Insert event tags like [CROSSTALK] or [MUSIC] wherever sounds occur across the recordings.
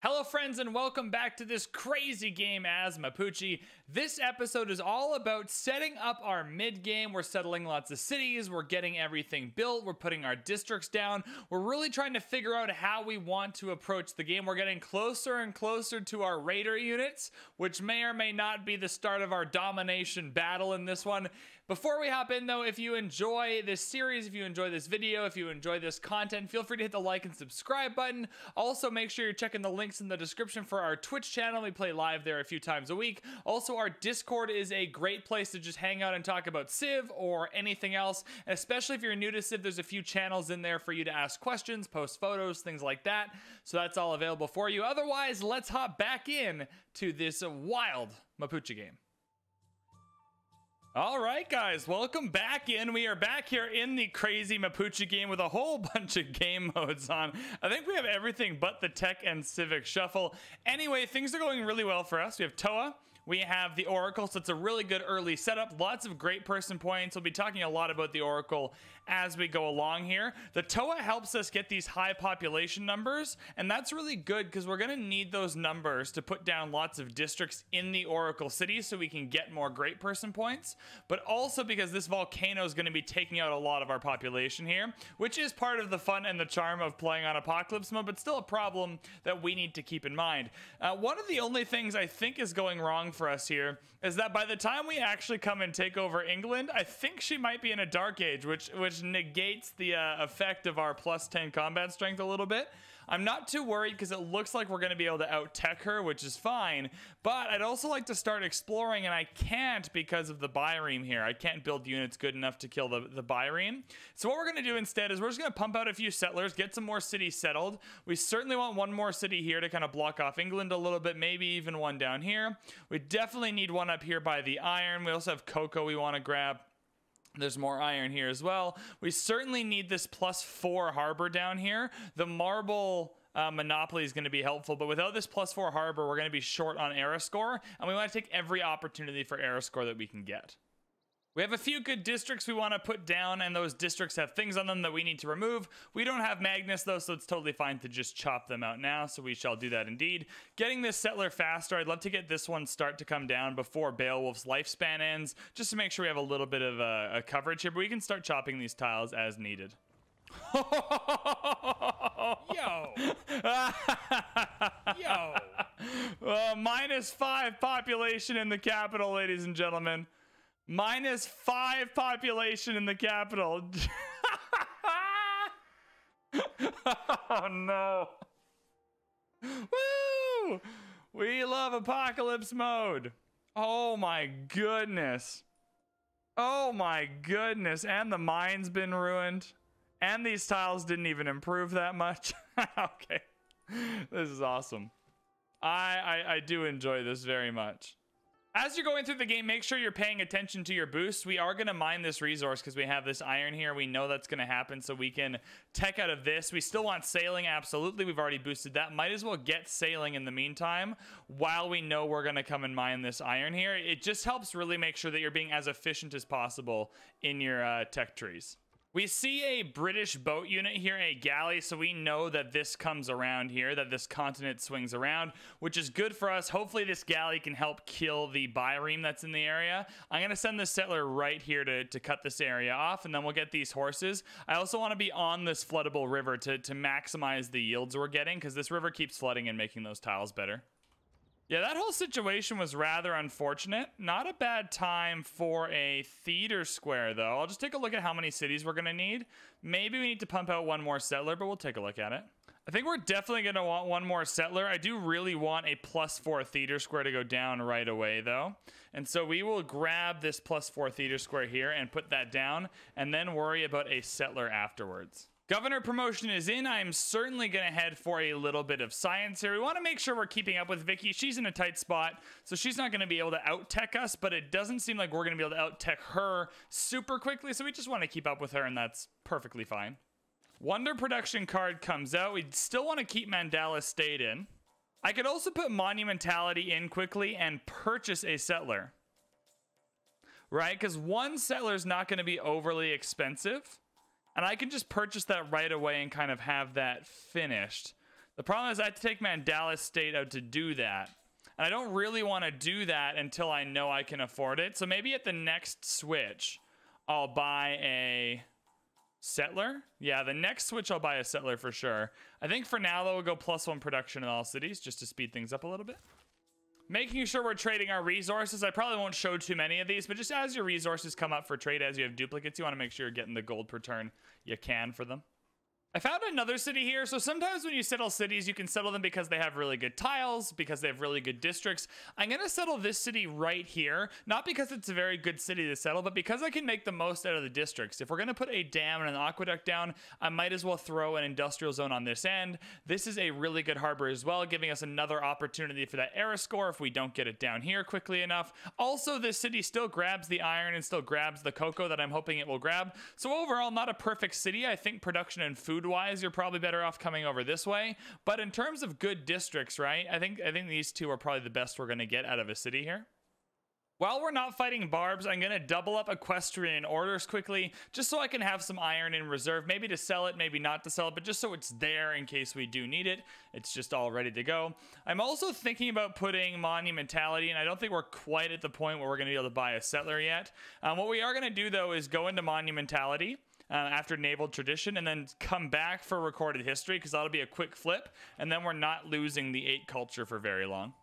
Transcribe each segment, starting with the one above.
Hello, friends, and welcome back to this crazy game as Mapuche. This episode is all about setting up our mid game. We're settling lots of cities, we're getting everything built, we're putting our districts down. We're really trying to figure out how we want to approach the game. We're getting closer and closer to our raider units, which may or may not be the start of our domination battle in this one. Before we hop in, though, if you enjoy this series, if you enjoy this video, if you enjoy this content, feel free to hit the like and subscribe button. Also, make sure you're checking the links in the description for our Twitch channel. We play live there a few times a week. Also, our Discord is a great place to just hang out and talk about Civ or anything else. Especially if you're new to Civ, there's a few channels in there for you to ask questions, post photos, things like that. So that's all available for you. Otherwise, let's hop back in to this wild Mapuche game. All right, guys, welcome back in. We are back here in the crazy Mapuche game with a whole [LAUGHS] bunch of game modes on. I think we have everything but the tech and civic shuffle. Anyway, things are going really well for us. We have Toa, we have the Oracle, so it's a really good early setup. Lots of great person points. We'll be talking a lot about the Oracle as we go along here. The TOA helps us get these high population numbers, and that's really good because we're going to need those numbers to put down lots of districts in the Oracle City so we can get more great person points, but also because this volcano is going to be taking out a lot of our population here, which is part of the fun and the charm of playing on Apocalypse mode, but still a problem that we need to keep in mind. Uh, one of the only things I think is going wrong for us here is that by the time we actually come and take over England, I think she might be in a dark age, which which negates the uh, effect of our plus 10 combat strength a little bit. I'm not too worried because it looks like we're going to be able to out tech her, which is fine. But I'd also like to start exploring, and I can't because of the Bireme here. I can't build units good enough to kill the, the Bireme. So what we're going to do instead is we're just going to pump out a few settlers, get some more cities settled. We certainly want one more city here to kind of block off England a little bit, maybe even one down here. We definitely need one up here by the iron. We also have cocoa we want to grab. There's more iron here as well. We certainly need this plus four harbor down here. The marble uh, monopoly is going to be helpful, but without this plus four harbor, we're going to be short on era score, and we want to take every opportunity for era score that we can get. We have a few good districts we want to put down, and those districts have things on them that we need to remove. We don't have Magnus, though, so it's totally fine to just chop them out now, so we shall do that indeed. Getting this settler faster, I'd love to get this one start to come down before Beowulf's lifespan ends, just to make sure we have a little bit of a, a coverage here, but we can start chopping these tiles as needed. [LAUGHS] Yo. [LAUGHS] Yo. Uh, minus five population in the capital, ladies and gentlemen. Minus five population in the capital. [LAUGHS] oh no. Woo! We love apocalypse mode. Oh my goodness. Oh my goodness. And the mine's been ruined. And these tiles didn't even improve that much. [LAUGHS] okay. This is awesome. I, I I do enjoy this very much. As you're going through the game, make sure you're paying attention to your boosts. We are going to mine this resource because we have this iron here. We know that's going to happen, so we can tech out of this. We still want sailing, absolutely. We've already boosted that. Might as well get sailing in the meantime while we know we're going to come and mine this iron here. It just helps really make sure that you're being as efficient as possible in your uh, tech trees. We see a British boat unit here, a galley, so we know that this comes around here, that this continent swings around, which is good for us. Hopefully this galley can help kill the Bireme that's in the area. I'm going to send the settler right here to, to cut this area off, and then we'll get these horses. I also want to be on this floodable river to, to maximize the yields we're getting, because this river keeps flooding and making those tiles better. Yeah, that whole situation was rather unfortunate. Not a bad time for a theater square, though. I'll just take a look at how many cities we're going to need. Maybe we need to pump out one more settler, but we'll take a look at it. I think we're definitely going to want one more settler. I do really want a plus four theater square to go down right away, though. And so we will grab this plus four theater square here and put that down, and then worry about a settler afterwards. Governor promotion is in. I'm certainly going to head for a little bit of science here. We want to make sure we're keeping up with Vicky. She's in a tight spot, so she's not going to be able to out-tech us, but it doesn't seem like we're going to be able to out-tech her super quickly, so we just want to keep up with her, and that's perfectly fine. Wonder production card comes out. We still want to keep Mandala State in. I could also put Monumentality in quickly and purchase a settler. Right? Because one settler is not going to be overly expensive. And I can just purchase that right away and kind of have that finished. The problem is I have to take Mandala State out to do that. And I don't really want to do that until I know I can afford it. So maybe at the next switch, I'll buy a settler. Yeah, the next switch I'll buy a settler for sure. I think for now, though, we'll go plus one production in all cities just to speed things up a little bit. Making sure we're trading our resources. I probably won't show too many of these, but just as your resources come up for trade, as you have duplicates, you want to make sure you're getting the gold per turn you can for them. I found another city here. So sometimes when you settle cities, you can settle them because they have really good tiles, because they have really good districts. I'm going to settle this city right here, not because it's a very good city to settle, but because I can make the most out of the districts. If we're going to put a dam and an aqueduct down, I might as well throw an industrial zone on this end. This is a really good harbor as well, giving us another opportunity for that era score if we don't get it down here quickly enough. Also, this city still grabs the iron and still grabs the cocoa that I'm hoping it will grab. So overall, not a perfect city. I think production and food wise, you're probably better off coming over this way. But in terms of good districts, right? I think I think these two are probably the best we're going to get out of a city here. While we're not fighting barbs, I'm going to double up equestrian orders quickly, just so I can have some iron in reserve, maybe to sell it, maybe not to sell it, but just so it's there in case we do need it. It's just all ready to go. I'm also thinking about putting monumentality, and I don't think we're quite at the point where we're going to be able to buy a settler yet. Um, what we are going to do, though, is go into monumentality uh, after naval tradition and then come back for recorded history because that'll be a quick flip and then we're not losing the eight culture for very long.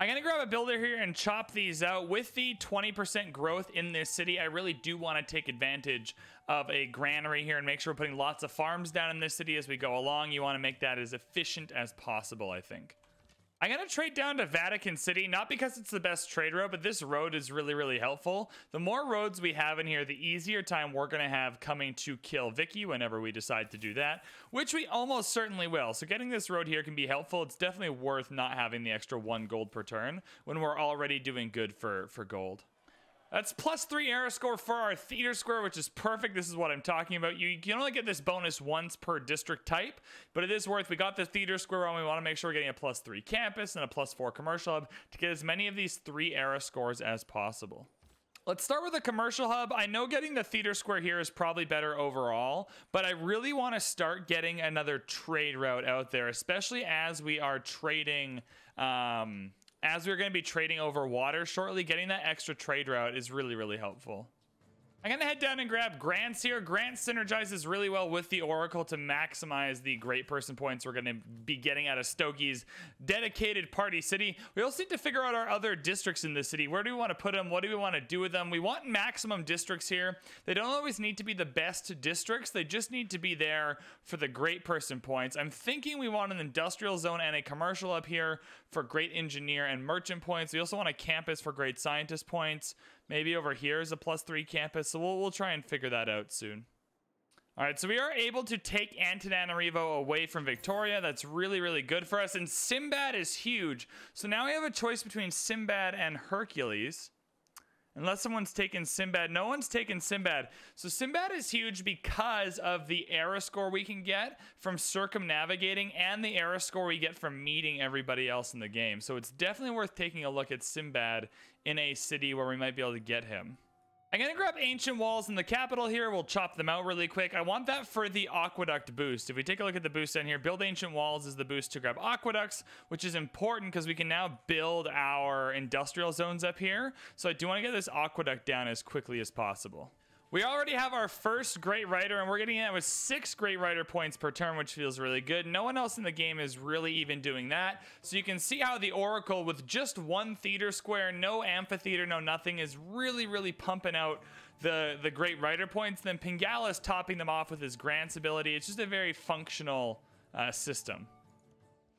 I'm going to grab a builder here and chop these out. With the 20% growth in this city, I really do want to take advantage of a granary here and make sure we're putting lots of farms down in this city as we go along. You want to make that as efficient as possible, I think. I'm going to trade down to Vatican City, not because it's the best trade road, but this road is really, really helpful. The more roads we have in here, the easier time we're going to have coming to kill Vicky whenever we decide to do that, which we almost certainly will. So getting this road here can be helpful. It's definitely worth not having the extra one gold per turn when we're already doing good for, for gold. That's plus three era score for our theater square, which is perfect. This is what I'm talking about. You, can only get this bonus once per district type, but it is worth. We got the theater square on. We want to make sure we're getting a plus three campus and a plus four commercial hub to get as many of these three era scores as possible. Let's start with the commercial hub. I know getting the theater square here is probably better overall, but I really want to start getting another trade route out there, especially as we are trading um, as we're going to be trading over water shortly, getting that extra trade route is really, really helpful. I'm to head down and grab Grants here. Grant synergizes really well with the Oracle to maximize the great person points we're to be getting out of Stogie's dedicated party city. We also need to figure out our other districts in the city. Where do we want to put them? What do we want to do with them? We want maximum districts here. They don't always need to be the best districts. They just need to be there for the great person points. I'm thinking we want an industrial zone and a commercial up here for great engineer and merchant points. We also want a campus for great scientist points. Maybe over here is a plus three campus. So we'll, we'll try and figure that out soon. All right, so we are able to take Antananarivo away from Victoria. That's really, really good for us. And Sinbad is huge. So now we have a choice between Sinbad and Hercules. Unless someone's taken Sinbad. No one's taken Sinbad. So Sinbad is huge because of the era score we can get from circumnavigating and the era score we get from meeting everybody else in the game. So it's definitely worth taking a look at Sinbad in a city where we might be able to get him. I'm going to grab Ancient Walls in the capital here. We'll chop them out really quick. I want that for the Aqueduct boost. If we take a look at the boost down here, build Ancient Walls is the boost to grab Aqueducts, which is important because we can now build our industrial zones up here. So I do want to get this Aqueduct down as quickly as possible. We already have our first Great Writer, and we're getting that with six Great Writer points per turn, which feels really good. No one else in the game is really even doing that. So you can see how the Oracle, with just one theater square, no amphitheater, no nothing, is really, really pumping out the, the Great Writer points. Then Pingala's topping them off with his Grants ability. It's just a very functional uh, system.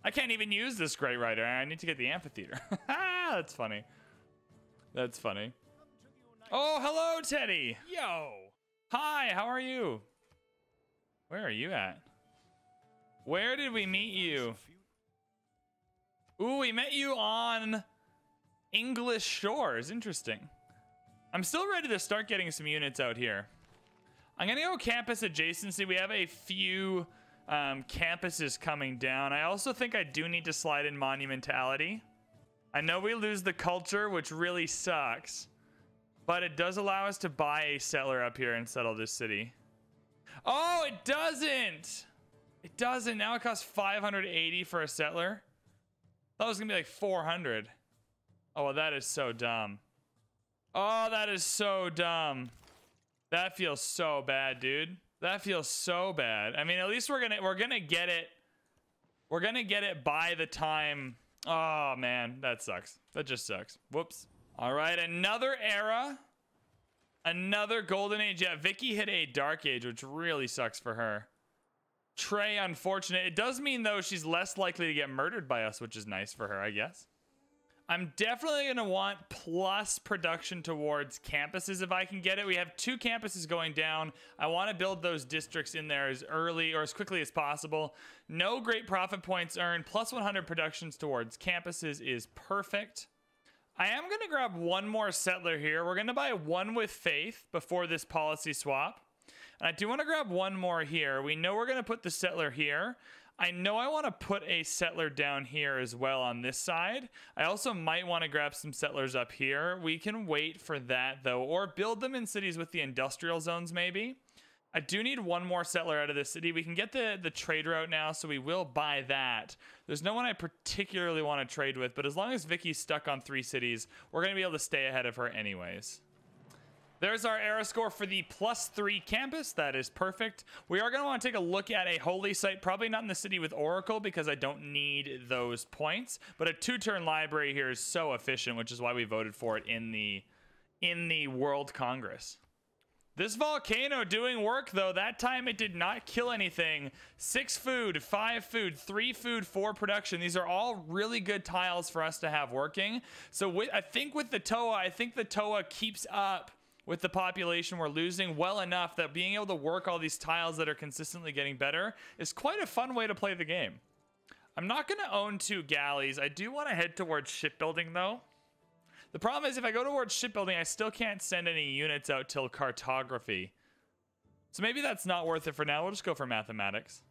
I can't even use this Great Writer. I need to get the amphitheater. [LAUGHS] That's funny. That's funny. Oh, hello, Teddy. Yo. Hi, how are you? Where are you at? Where did we meet you? Ooh, we met you on English shores. Interesting. I'm still ready to start getting some units out here. I'm going to go campus adjacency. We have a few um, campuses coming down. I also think I do need to slide in monumentality. I know we lose the culture, which really sucks. But it does allow us to buy a settler up here and settle this city. Oh, it doesn't! It doesn't. Now it costs 580 for a settler. That was gonna be like 400. Oh, well, that is so dumb. Oh, that is so dumb. That feels so bad, dude. That feels so bad. I mean, at least we're gonna we're gonna get it. We're gonna get it by the time. Oh man, that sucks. That just sucks. Whoops. All right, another era. Another golden age. Yeah, Vicky hit a dark age, which really sucks for her. Trey, unfortunate. It does mean though she's less likely to get murdered by us, which is nice for her, I guess. I'm definitely going to want plus production towards campuses if I can get it. We have two campuses going down. I want to build those districts in there as early or as quickly as possible. No great prophet points earned. Plus 100 productions towards campuses is perfect. I am going to grab one more settler here. We're going to buy one with faith before this policy swap. And I do want to grab one more here. We know we're going to put the settler here. I know I want to put a settler down here as well on this side. I also might want to grab some settlers up here. We can wait for that though, or build them in cities with the industrial zones maybe. I do need one more settler out of this city. We can get the, the trade route now, so we will buy that. There's no one I particularly want to trade with, but as long as Vicky's stuck on three cities, we're going to be able to stay ahead of her anyways. There's our era score for the plus three campus. That is perfect. We are going to want to take a look at a holy site, probably not in the city with Oracle because I don't need those points. But a two-turn library here is so efficient, which is why we voted for it in the in the World Congress. This volcano doing work though. That time it did not kill anything. Six food, five food, three food, four production. These are all really good tiles for us to have working. So with, I think with the TOA, I think the TOA keeps up with the population we're losing well enough that being able to work all these tiles that are consistently getting better is quite a fun way to play the game. I'm not going to own two galleys. I do want to head towards shipbuilding though. The problem is if I go towards shipbuilding, I still can't send any units out till cartography. So maybe that's not worth it for now. We'll just go for mathematics.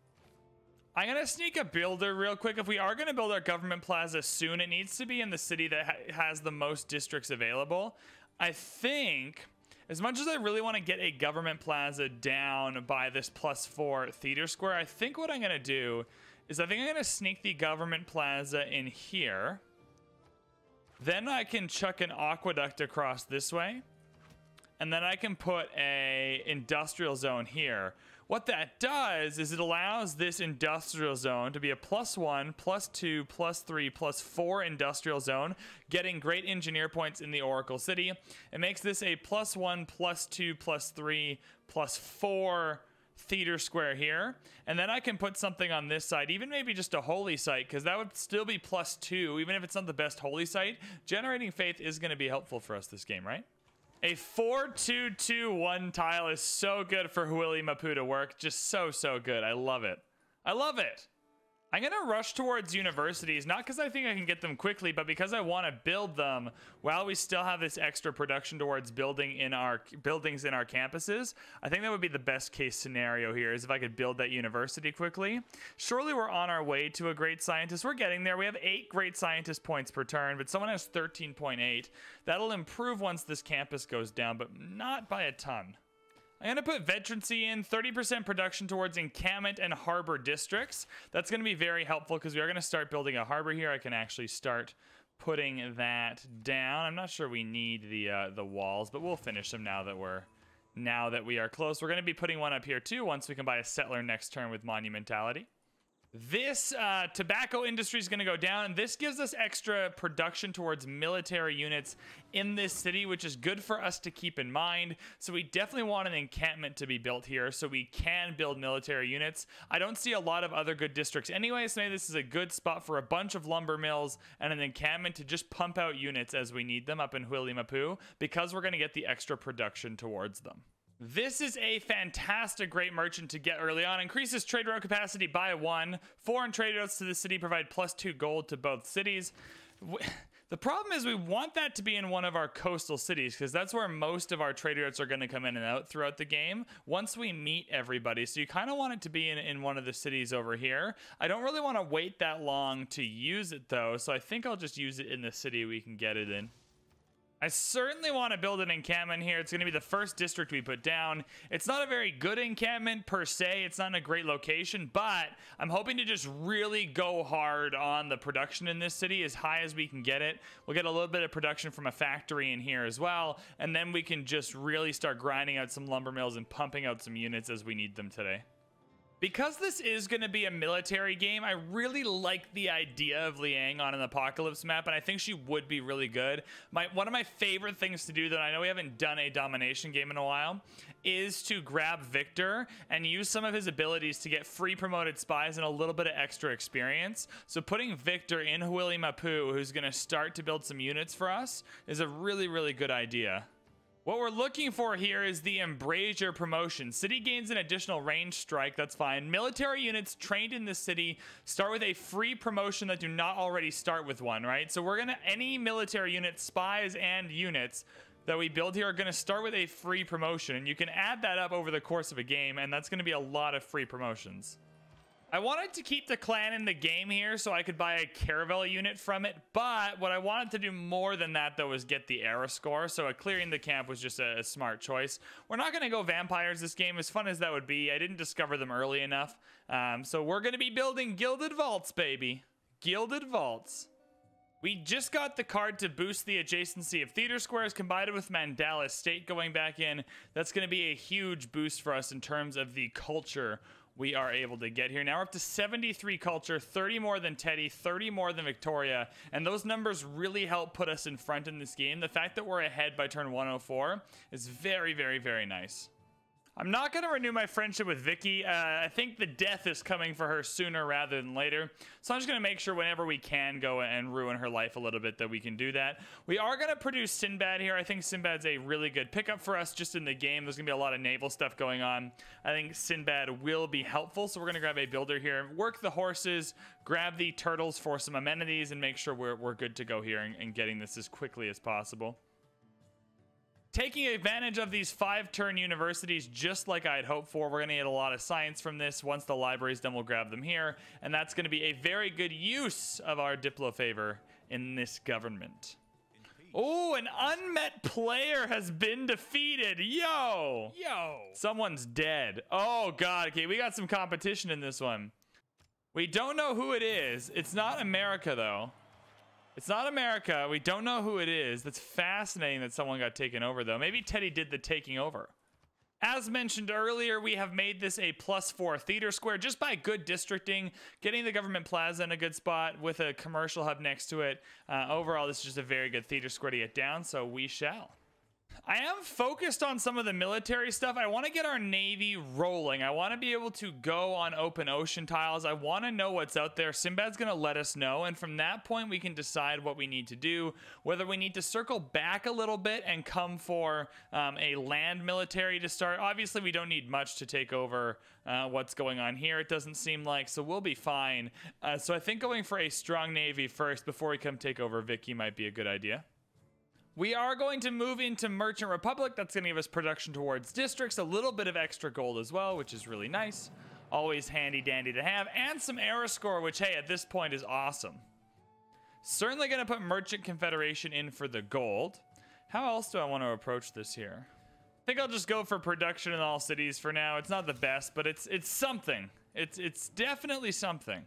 I'm going to sneak a builder real quick. If we are going to build our government plaza soon, it needs to be in the city that ha has the most districts available. I think as much as I really want to get a government plaza down by this plus four theater square, I think what I'm going to do is I think I'm going to sneak the government plaza in here. Then I can chuck an aqueduct across this way. And then I can put a industrial zone here. What that does is it allows this industrial zone to be a plus one, plus two, plus three, plus four industrial zone, getting great engineer points in the Oracle City. It makes this a plus one, plus two, plus three, plus four theater square here. And then I can put something on this side, even maybe just a holy site, because that would still be plus two, even if it's not the best holy site. Generating faith is going to be helpful for us this game, right? A 4-2-2-1 tile is so good for Huili Mapu to work. Just so, so good. I love it. I love it. I'm going to rush towards universities, not because I think I can get them quickly, but because I want to build them while we still have this extra production towards building in our buildings in our campuses. I think that would be the best case scenario here is if I could build that university quickly. Surely we're on our way to a great scientist. We're getting there. We have eight great scientist points per turn, but someone has 13.8. That'll improve once this campus goes down, but not by a ton. I'm going to put veterancy in, 30% production towards encampment and harbor districts. That's going to be very helpful because we are going to start building a harbor here. I can actually start putting that down. I'm not sure we need the uh, the walls, but we'll finish them now that we're now that we are close. We're going to be putting one up here too once we can buy a settler next turn with monumentality. This uh, tobacco industry is going to go down. and This gives us extra production towards military units in this city, which is good for us to keep in mind. So we definitely want an encampment to be built here so we can build military units. I don't see a lot of other good districts anyway, so maybe this is a good spot for a bunch of lumber mills and an encampment to just pump out units as we need them up in Huili Mapu because we're going to get the extra production towards them. This is a fantastic great merchant to get early on. Increases trade route capacity by one. Foreign trade routes to the city provide plus two gold to both cities. [LAUGHS] The problem is we want that to be in one of our coastal cities because that's where most of our trade routes are going to come in and out throughout the game once we meet everybody. So you kind of want it to be in, in one of the cities over here. I don't really want to wait that long to use it though, so I think I'll just use it in the city we can get it in. I certainly want to build an encampment here. It's going to be the first district we put down. It's not a very good encampment per se. It's not a great location, but I'm hoping to just really go hard on the production in this city as high as we can get it. We'll get a little bit of production from a factory in here as well, and then we can just really start grinding out some lumber mills and pumping out some units as we need them today. Because this is going to be a military game, I really like the idea of Liang on an apocalypse map, and I think she would be really good. My One of my favorite things to do, that I know we haven't done a domination game in a while, is to grab Victor and use some of his abilities to get free promoted spies and a little bit of extra experience. So putting Victor in Huili Mapu, who's going to start to build some units for us, is a really, really good idea. What we're looking for here is the Embrasure promotion. City gains an additional range strike, that's fine. Military units trained in the city start with a free promotion that do not already start with one, right? So we're gonna, any military units, spies and units that we build here are gonna start with a free promotion. And you can add that up over the course of a game, and that's gonna be a lot of free promotions. I wanted to keep the clan in the game here so I could buy a Caravel unit from it, but what I wanted to do more than that, though, was get the era score, so clearing the camp was just a, a smart choice. We're not going to go vampires this game, as fun as that would be. I didn't discover them early enough, um, so we're going to be building Gilded Vaults, baby. Gilded Vaults. We just got the card to boost the adjacency of theater squares combined with Mandala State going back in. That's going to be a huge boost for us in terms of the culture we are able to get here. Now we're up to 73 culture, 30 more than Teddy, 30 more than Victoria, and those numbers really help put us in front in this game. The fact that we're ahead by turn 104 is very, very, very nice. I'm not going to renew my friendship with Vicky. Uh, I think the death is coming for her sooner rather than later. So I'm just going to make sure whenever we can go and ruin her life a little bit that we can do that. We are going to produce Sinbad here. I think Sinbad's a really good pickup for us just in the game. There's going to be a lot of naval stuff going on. I think Sinbad will be helpful. So we're going to grab a builder here, work the horses, grab the turtles for some amenities, and make sure we're, we're good to go here and, and getting this as quickly as possible taking advantage of these five turn universities just like I had hoped for. We're going to get a lot of science from this. Once the library's done, we'll grab them here. And that's going to be a very good use of our Diplo favor in this government. Oh, an unmet player has been defeated. Yo. Yo. Someone's dead. Oh, God. Okay, we got some competition in this one. We don't know who it is. It's not America, though. It's not America. We don't know who it is. That's fascinating that someone got taken over, though. Maybe Teddy did the taking over. As mentioned earlier, we have made this a plus four theater square just by good districting, getting the government plaza in a good spot with a commercial hub next to it. Uh, overall, this is just a very good theater square to get down, so we shall. I am focused on some of the military stuff. I want to get our Navy rolling. I want to be able to go on open ocean tiles. I want to know what's out there. Sinbad's going to let us know. And from that point, we can decide what we need to do, whether we need to circle back a little bit and come for um, a land military to start. Obviously, we don't need much to take over uh, what's going on here, it doesn't seem like. So we'll be fine. Uh, so I think going for a strong Navy first before we come take over Vicky might be a good idea. We are going to move into Merchant Republic. That's going to give us production towards districts, a little bit of extra gold as well, which is really nice. Always handy dandy to have. And some error score, which, hey, at this point is awesome. Certainly going to put Merchant Confederation in for the gold. How else do I want to approach this here? I think I'll just go for production in all cities for now. It's not the best, but it's it's something. It's it's definitely something.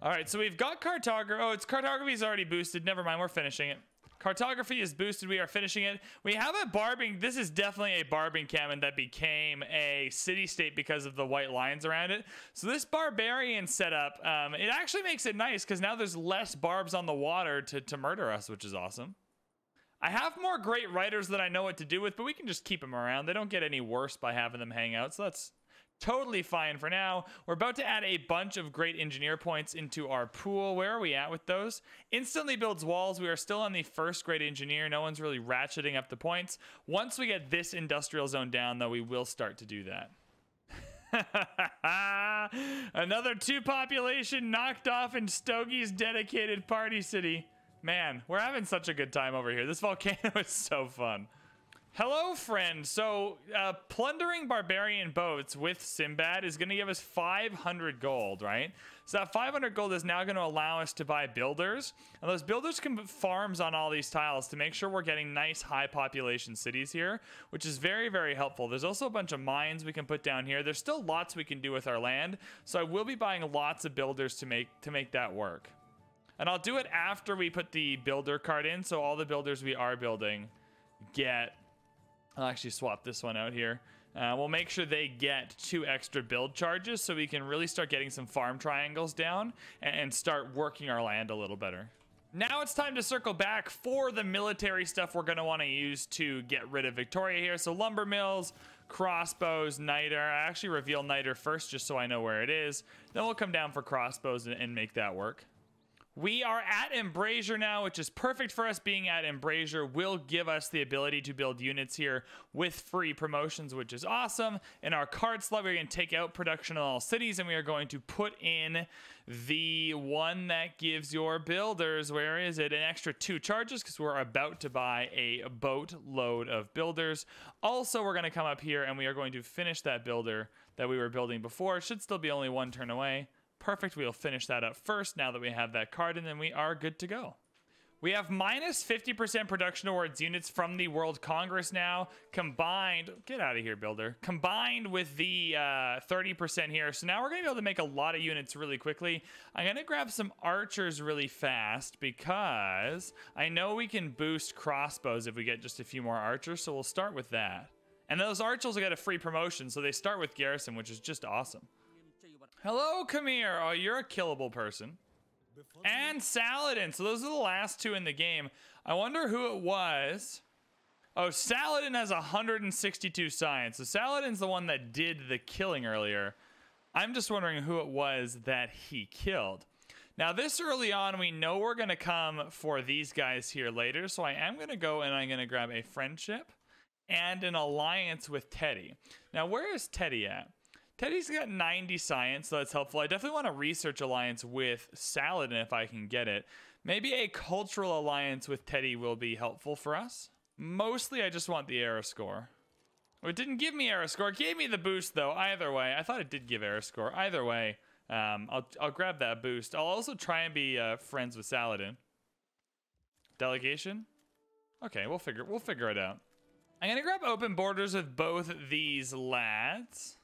All right, so we've got cartography. Oh, it's cartography is already boosted. Never mind, we're finishing it. Cartography is boosted. We are finishing it. We have a barbing. This is definitely a barbing cabin that became a city state because of the white lines around it. So this barbarian setup, um, it actually makes it nice because now there's less barbs on the water to, to murder us, which is awesome. I have more great writers that I know what to do with, but we can just keep them around. They don't get any worse by having them hang out, so that's totally fine for now. We're about to add a bunch of great engineer points into our pool. Where are we at with those? Instantly builds walls. We are still on the first great engineer. No one's really ratcheting up the points. Once we get this industrial zone down, though, we will start to do that. [LAUGHS] Another two population knocked off in Stogie's dedicated party city. Man, we're having such a good time over here. This volcano [LAUGHS] is so fun. Hello, friend. So, uh, plundering barbarian boats with Sinbad is going to give us 500 gold, right? So that 500 gold is now going to allow us to buy builders. And those builders can put farms on all these tiles to make sure we're getting nice high population cities here, which is very, very helpful. There's also a bunch of mines we can put down here. There's still lots we can do with our land. So I will be buying lots of builders to make to make that work. And I'll do it after we put the builder card in. So all the builders we are building get, I'll actually swap this one out here. Uh, we'll make sure they get two extra build charges so we can really start getting some farm triangles down and, start working our land a little better. Now it's time to circle back for the military stuff we're going to want to use to get rid of Victoria here. So lumber mills, crossbows, niter. I actually reveal niter first just so I know where it is. Then we'll come down for crossbows and, and make that work. We are at Embrasure now, which is perfect for us being at Embrasure. Will give us the ability to build units here with free promotions, which is awesome. In our card slot, we're going to take out production in all cities, and we are going to put in the one that gives your builders, where is it, an extra two charges because we're about to buy a boatload of builders. Also, we're going to come up here and we are going to finish that builder that we were building before. It should still be only one turn away. Perfect. We'll finish that up first now that we have that card, and then we are good to go. We have minus 50% production awards units from the World Congress now, combined, get out of here, builder, combined with the 30% uh, here. So now we're going to be able to make a lot of units really quickly. I'm going to grab some archers really fast because I know we can boost crossbows if we get just a few more archers. So we'll start with that. And those archers will get a free promotion. So they start with garrison, which is just awesome. Hello, Khmer. Oh, you're a killable person. And Saladin. So those are the last two in the game. I wonder who it was. Oh, Saladin has 162 science. So Saladin's the one that did the killing earlier. I'm just wondering who it was that he killed. Now, this early on, we know we're going to come for these guys here later. So I am going to go and I'm going to grab a friendship and an alliance with Teddy. Now, where is Teddy at? Teddy's got 90 science, so that's helpful. I definitely want a research alliance with Saladin if I can get it. Maybe a cultural alliance with Teddy will be helpful for us. Mostly, I just want the era score. Well, it didn't give me era score. It gave me the boost, though. Either way, I thought it did give era score. Either way, um, I'll, I'll grab that boost. I'll also try and be uh, friends with Saladin. Delegation? Okay, we'll figure we'll figure it out. I'm gonna grab open borders with both these lads.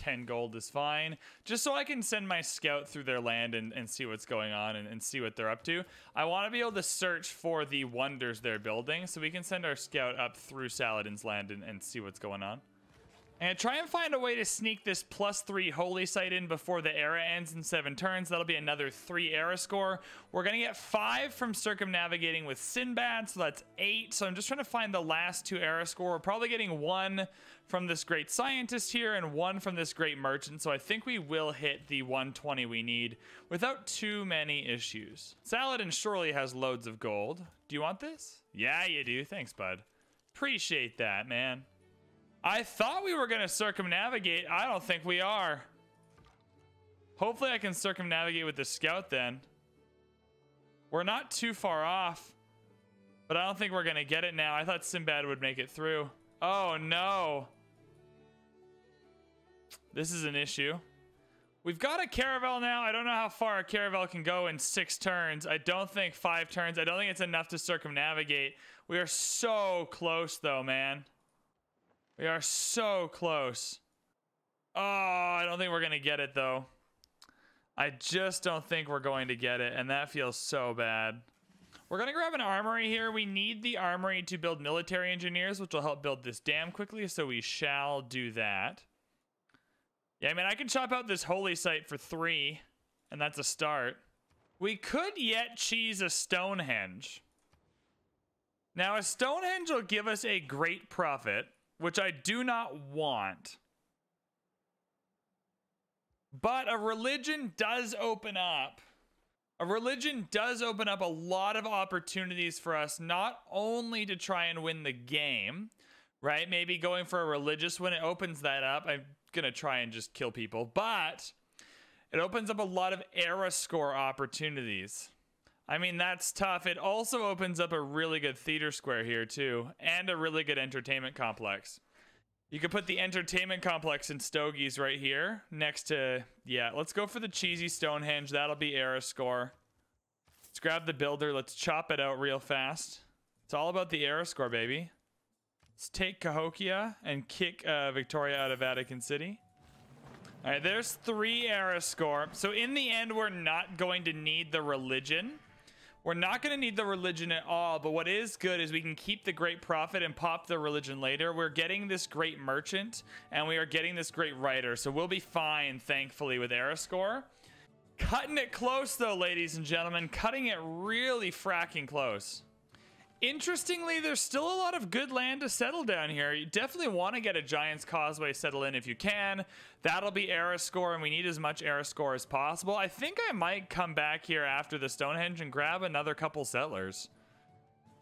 10 gold is fine. Just so I can send my scout through their land and, and see what's going on and, and see what they're up to. I want to be able to search for the wonders they're building so we can send our scout up through Saladin's land and, and see what's going on. And try and find a way to sneak this plus three holy site in before the era ends in seven turns. That'll be another three era score. We're gonna get five from circumnavigating with Sinbad, so that's eight. So I'm just trying to find the last two era score. We're probably getting one from this great scientist here and one from this great merchant. So I think we will hit the 120 we need without too many issues. Saladin surely has loads of gold. Do you want this? Yeah, you do. Thanks, bud. Appreciate that, man. I thought we were going to circumnavigate. I don't think we are. Hopefully I can circumnavigate with the scout then. We're not too far off. But I don't think we're going to get it now. I thought Sinbad would make it through. Oh, no. This is an issue. We've got a caravel now. I don't know how far a caravel can go in six turns. I don't think five turns. I don't think it's enough to circumnavigate. We are so close, though, man. We are so close. Oh, I don't think we're going to get it, though. I just don't think we're going to get it, and that feels so bad. We're going to grab an armory here. We need the armory to build military engineers, which will help build this dam quickly, so we shall do that. Yeah, I mean, I can chop out this holy site for three, and that's a start. We could yet cheese a Stonehenge. Now, a Stonehenge will give us a great prophet, which I do not want. But a religion does open up. A religion does open up a lot of opportunities for us, not only to try and win the game, right? Maybe going for a religious when it opens that up. I'm going to try and just kill people, but it opens up a lot of era score opportunities. I mean, that's tough. It also opens up a really good theater square here, too, and a really good entertainment complex. You could put the entertainment complex in Stogies right here next to, yeah, let's go for the cheesy Stonehenge. That'll be era score. Let's grab the builder. Let's chop it out real fast. It's all about the era score, baby. Let's take Cahokia and kick uh, Victoria out of Vatican City. All right, there's three era score. So in the end, we're not going to need the religion. We're not going to need the religion at all, but what is good is we can keep the great prophet and pop the religion later. We're getting this great merchant, and we are getting this great writer, so we'll be fine, thankfully, with Erascore. Cutting it close, though, ladies and gentlemen. Cutting it really fracking close. Interestingly, there's still a lot of good land to settle down here. You definitely want to get a Giant's Causeway settle in if you can. That'll be era score, and we need as much era score as possible. I think I might come back here after the Stonehenge and grab another couple settlers.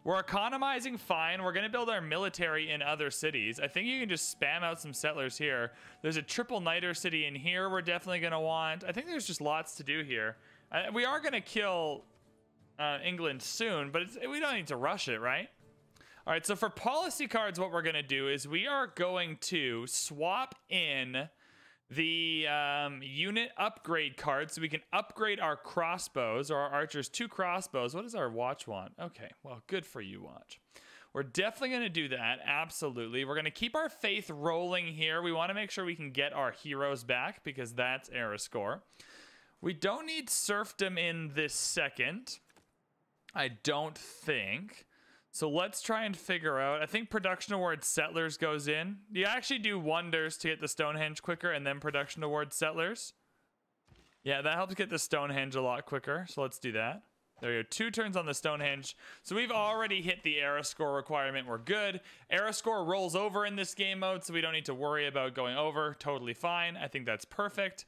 We're economizing fine. We're going to build our military in other cities. I think you can just spam out some settlers here. There's a triple niter city in here we're definitely going to want. I think there's just lots to do here. Uh, we are going to kill uh, England soon, but we don't need to rush it, right? All right, so for policy cards, what we're going to do is we are going to swap in the um, unit upgrade card so we can upgrade our crossbows or our archers to crossbows. What does our watch want? Okay, well, good for you, watch. We're definitely going to do that. Absolutely. We're going to keep our faith rolling here. We want to make sure we can get our heroes back because that's era score. We don't need serfdom in this second. I don't think. So let's try and figure out. I think production award settlers goes in. You actually do wonders to get the Stonehenge quicker and then production award settlers. Yeah, that helps get the Stonehenge a lot quicker. So let's do that. There we go. Two turns on the Stonehenge. So we've already hit the era score requirement. We're good. Era score rolls over in this game mode, so we don't need to worry about going over. Totally fine. I think that's perfect.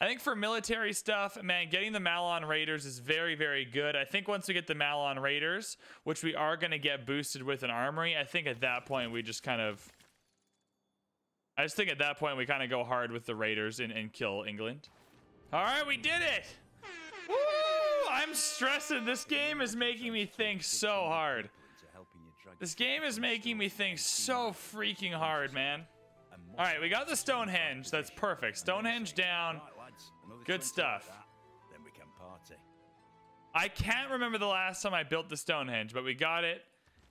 I think for military stuff, man, getting the Malon Raiders is very, very good. I think once we get the Malon Raiders, which we are going to get boosted with an armory, I think at that point we just kind of... I just think at that point we kind of go hard with the Raiders and, and kill England. All right, we did it! Woo! I'm stressing. This game is making me think so hard. This game is making me think so freaking hard, man. All right, we got the Stonehenge. That's perfect. Stonehenge down. Good stuff. Then we can party. I can't remember the last time I built the Stonehenge, but we got it.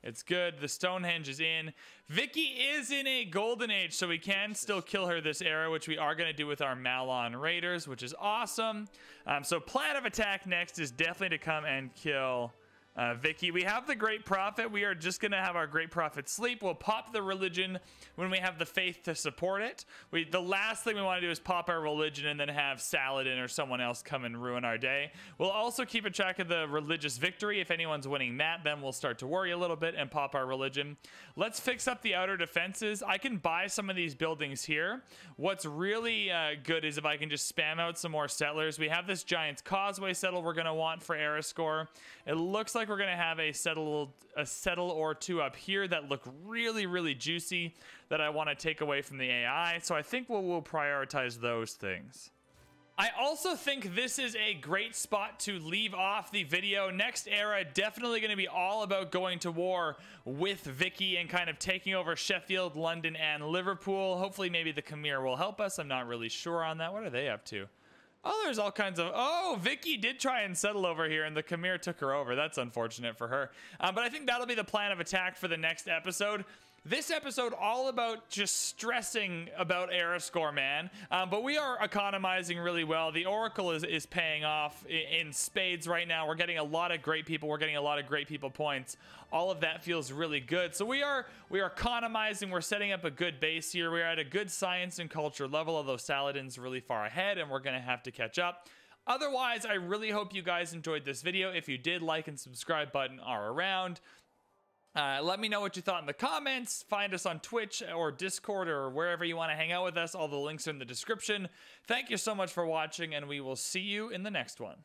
It's good. The Stonehenge is in. Vicky is in a golden age, so we can still kill her this era, which we are going to do with our Malon Raiders, which is awesome. Um, so plan of attack next is definitely to come and kill uh, Vicky. We have the Great Prophet. We are just going to have our Great Prophet sleep. We'll pop the religion when we have the faith to support it. We The last thing we want to do is pop our religion and then have Saladin or someone else come and ruin our day. We'll also keep a track of the religious victory. If anyone's winning that, then we'll start to worry a little bit and pop our religion. Let's fix up the outer defenses. I can buy some of these buildings here. What's really uh, good is if I can just spam out some more settlers. We have this Giant's Causeway settle we're going to want for era score. It looks like we're going to have a settle a settle or two up here that look really, really juicy that I want to take away from the AI. So I think we'll, we'll prioritize those things. I also think this is a great spot to leave off the video. Next era, definitely going to be all about going to war with Vicky and kind of taking over Sheffield, London, and Liverpool. Hopefully, maybe the Khmer will help us. I'm not really sure on that. What are they up to? Oh, there's all kinds of. Oh, Vicky did try and settle over here, and the Khmer took her over. That's unfortunate for her. Um, but I think that'll be the plan of attack for the next episode. This episode all about just stressing about Erascore, man. Um, but we are economizing really well. The Oracle is, is paying off in, in spades right now. We're getting a lot of great people. We're getting a lot of great people points. All of that feels really good. So we are we are economizing. We're setting up a good base here. We're at a good science and culture level, although Saladin's really far ahead, and we're going to have to catch up. Otherwise, I really hope you guys enjoyed this video. If you did, like and subscribe button are around. Uh, let me know what you thought in the comments. Find us on Twitch or Discord or wherever you want to hang out with us. All the links are in the description. Thank you so much for watching, and we will see you in the next one.